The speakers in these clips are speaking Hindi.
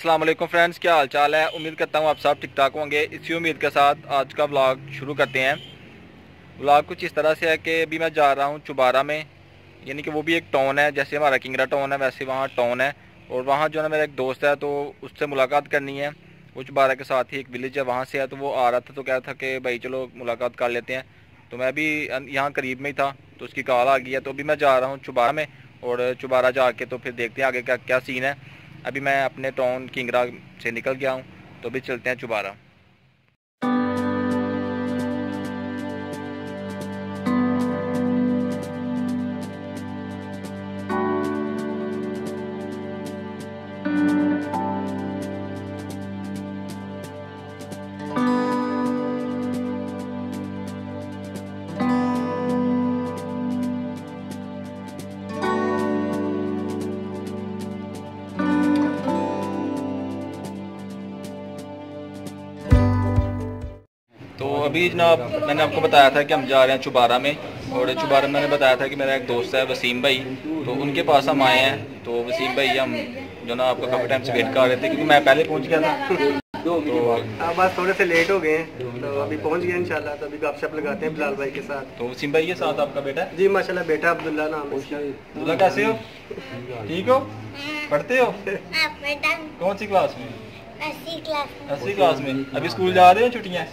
वालेकुम फ्रेंड्स क्या हाल चाल है? उम्मीद करता हूँ आप सब ठीक ठाक होंगे। इसी उम्मीद के साथ आज का व्लॉग शुरू करते हैं। व्लॉग कुछ इस तरह से है कि अभी मैं जा रहा हूँ चुबारा में। यानी कि वो भी एक टाउन है, जैसे हमारा किंगरा टाउन है, वैसे वहाँ टाउन है। और वहाँ जो है मेरा एक दोस्त है तो उससे मुलाकात करनी है। वो चुबारा के साथ ही एक विलेज है, वहाँ से है तो वो आ रहा था तो कह रहा था कि भाई चलो मुलाकात कर लेते हैं। तो मैं भी यहाँ करीब में ही था तो उसकी कॉल आ गई है। तो अभी मैं जा रहा हूँ चुबारा में, और चुबारा जाके तो फिर देखते हैं आगे का क्या सीन है। अभी मैं अपने टाउन किंगरा से निकल गया हूँ तो अभी चलते हैं चुबारा। अभी जनाब मैंने आपको बताया था कि हम जा रहे हैं चुबारा में और चुबारा में मैंने बताया था कि मेरा एक दोस्त है वसीम भाई तो उनके पास हम आए हैं तो वसीम भाई हम जो ना आपका काफ़ी टाइम से वेट कर रहे थे क्योंकि मैं पहले पहुँच गया था। तो आप बस थोड़े से लेट हो गए हैं तो अभी पहुँच गए इंशाल्लाह तो अभी गपशप लगाते हैं बिलाल भाई के साथ। तो वसीम भाई ये साथ आपका बेटा जी माशाल्लाह बेटा अब्दुल्ला नाम है अब्दुल्ला कैसे हो? ठीक हो? पढ़ते हो? हाँ, कौन सी क्लास में? क्लास में। अस्सी क्लास में। अभी स्कूल जा रहे हो छुट्टियाँ?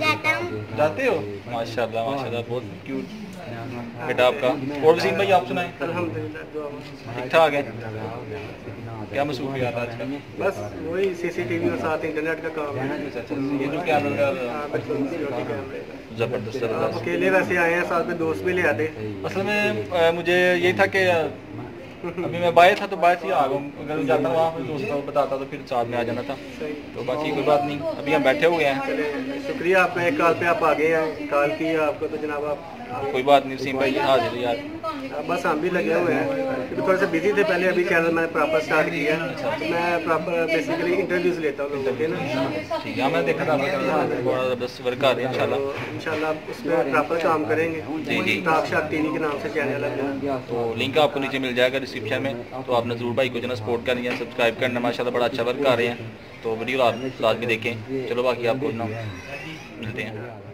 जाता हूँ। जाते हो? माशाल्लाह माशाल्लाह बहुत क्यूट बेटा आपका। और वसीम भाई आप सुनाए। ठीक ठाक है? क्या मसरूफियात आज का बस वही सीसीटीवी और साथ इंटरनेट का काम है। ये जो कैमरा का ज़बरदस्त आप अकेले वैसे आए हैं साथ में दोस्त भी ले आते असल में मुझे यही था कि अभी मैं बाहर था तो बाहर से आ गया अगर जाता वहाँ पे दोस्तों को बताता तो फिर साथ में आ जाना था। तो बाकी कोई बात नहीं अभी हम बैठे हुए हैं। शुक्रिया आपने एक कॉल पे आप आ गए हैं। कॉल की आपको तो जनाब आप कोई बात नहीं वसीम भाई हाजिर है यार। हाँ, बस हम भी लगे हुए हैं। थोड़े से बिज़ी थे पहले अभी चैनल मैंने प्रॉपर स्टार्ट किया है। तो मैं प्रॉपर बेसिकली इंटरव्यूज़ लेता हूँ लोगों के ना। ठीक है मैंने देखा था आपका बड़ा ज़बरदस्त वर्क आ रही है इंशाल्लाह। तो इंशाल्लाह उसमें प्रॉपर काम करेंगे। जी, जी। ताक शाक टीवी के नाम से चैनल है। तो लिंक आपको नीचे मिल जाएगा डिस्क्रिप्शन में तो आपने ज़रूर भाई को जो सपोर्ट करनी है सब्सक्राइब करना माशाला बड़ा अच्छा वर्क कर रहे हैं। तो वीडियो आप भी देखें। चलो बाकी आपको मिलते हैं।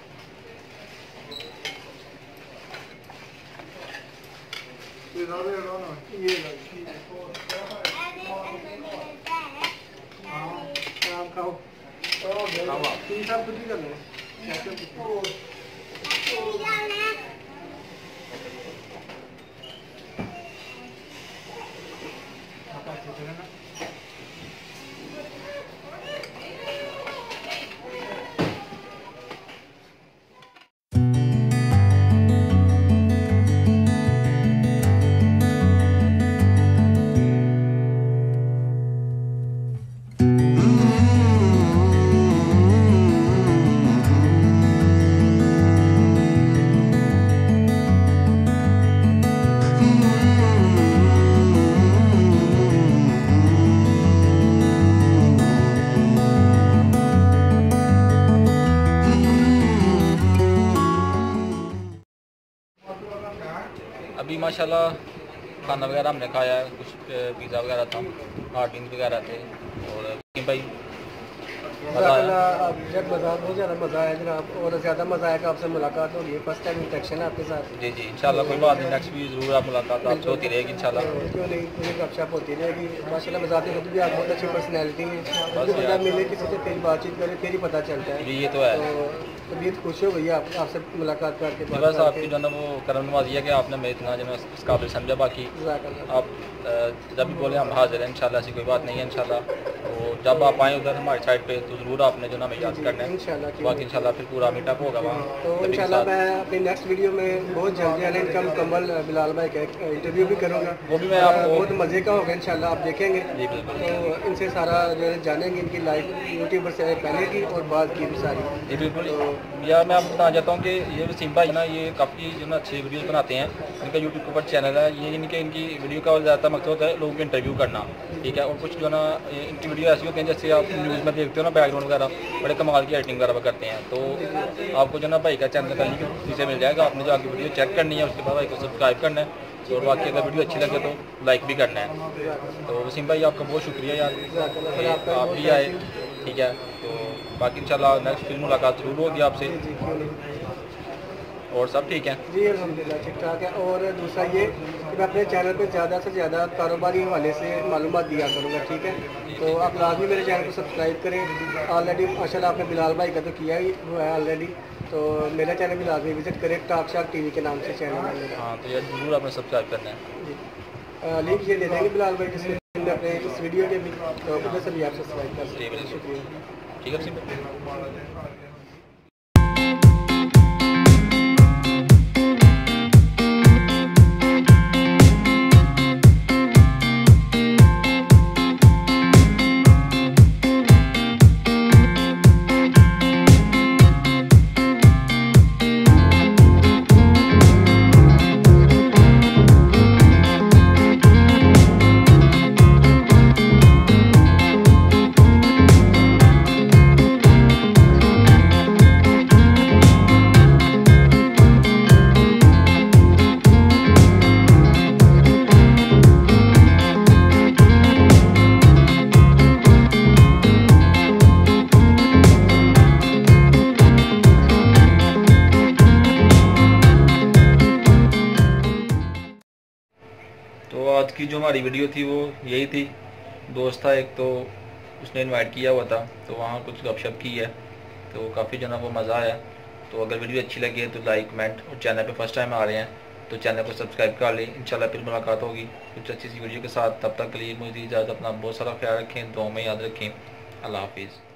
आप खाओ तीन साल खुद ही कर लें माशाल्लाह खाना वगैरह हमने खाया है, कुछ पिज़्ज़ा वगैरह था हार्टिंग वगैरह थे और भाई मज़ा आया जज़ाकल्लाह, आप जब मज़ा मज़ा आया जनाब और ज़्यादा मज़ा आया कि आपसे मुलाकात होगी। फ़र्स्ट टाइम है आपके साथ। जी जी इंशाल्लाह कोई बात नहीं। नेक्स्ट भी ज़रूर आप मुलाकात आपसे होती रहेगी इंशाल्लाह। क्यों नहीं पूरी गपशप होती रहेगी। माशाल्लाह मज़ाक खुद भी आप बहुत अच्छी पर्सनैलिटी है। बस क्योंकि बंदा यार। मिले किसी से फिर बातचीत करे फिर ही पता चलता है। ये तो है। तो तबीयत खुश हो गई आप आपसे मुलाकात करके बस आपकी जो है वो करम नवाजी है कि आपने इतना जो है इस काबिल समझा। बाकी आप जब भी बोले हम हाजिर हैं इंशाल्लाह ऐसी कोई बात नहीं है इंशाल्लाह। तो जब आप आए उधर हमारी साइड पे तो ज़रूर आपने जो ना हमें याद करना है। इंशाल्लाह बाकी इंशाल्लाह फिर पूरा मीटअप होगा वहाँ। तो इंशाल्लाह मैं अपनी नेक्स्ट वीडियो में बहुत जल्दी आने इनका मुकम्मल बिलाल भाई का इंटरव्यू भी करूँगा। वो भी मैं आपको- बहुत मज़े का होगा इंशाल्लाह आप देखेंगे। तो इनसे सारा जो है जानेंगे इनकी लाइफ यूट्यूबर से पहले की और बाद की भी सारी। जी बिल्कुल। यार मैं आपको बताना चाहता हूँ कि ये वसीम भाई ना ये काफ़ी जो ना अच्छे वीडियोस बनाते हैं। इनका यूट्यूब के ऊपर चैनल है। ये इनके इनकी वीडियो का ज़्यादा मकसद होता है लोगों को इंटरव्यू करना ठीक है? और कुछ जो ना इनकी वीडियो ऐसी होती हैं जैसे आप न्यूज़ में देखते हो ना बैकग्राउंड वगैरह, बड़े कमाल की एडिटिंग वगैरह करते हैं। तो आपको जो ना भाई का चैनल का लिंक नीचे मिल जाएगा। आपने जो आगे वीडियो चेक करनी है, उसके बाद भाई को सब्सक्राइब करना है और बाकी अगर वीडियो अच्छी लगे तो लाइक भी करना है। तो वसीम भाई, आपका बहुत शुक्रिया यार आप भी आए, ठीक है? तो बाकी इंशाल्लाह नेक्स्ट फ़िल्म मुलाकात ज़रूर होगी आपसे। और सब ठीक है? जी अलहमदिल्ला ठीक ठाक है। और दूसरा ये कि मैं अपने चैनल पर ज़्यादा से ज़्यादा कारोबारी हवाले से मालूम दिया करूँगा ठीक है? तो आप लाजमी मेरे चैनल को सब्सक्राइब करें। ऑलरेडी माशा आपने बिलाल भाई का तो किया ही हुआ है ऑलरेडी तो मेरा चैनल भी लाजमी विज़िट करें टॉक शाक टीवी के नाम से चैनल हाँ तो यार ज़रूर आपने सब्सक्राइब करना है। जी। लिंक ये दे देंगे बिलाल भाई डिस्क्रिप्शन में अपने इस वीडियो के भी तो उधर से भी आप सब्सक्राइब कर सकते हैं। शुक्रिया। ठीक है। की जो हमारी वीडियो थी वो यही थी। दोस्त था एक तो उसने इनवाइट किया हुआ था तो वहाँ कुछ गपशप की है तो काफ़ी जो ना वो मज़ा आया। तो अगर वीडियो अच्छी लगी है तो लाइक कमेंट और चैनल पे फ़र्स्ट टाइम आ रहे हैं तो चैनल को सब्सक्राइब कर लें। इंशाल्लाह फिर मुलाकात होगी कुछ अच्छी सी वीडियो के साथ। तब तक के लिए मुझे इजाज़त, अपना बहुत सारा ख्याल रखें दो में याद रखें। अल्लाह हाफिज़।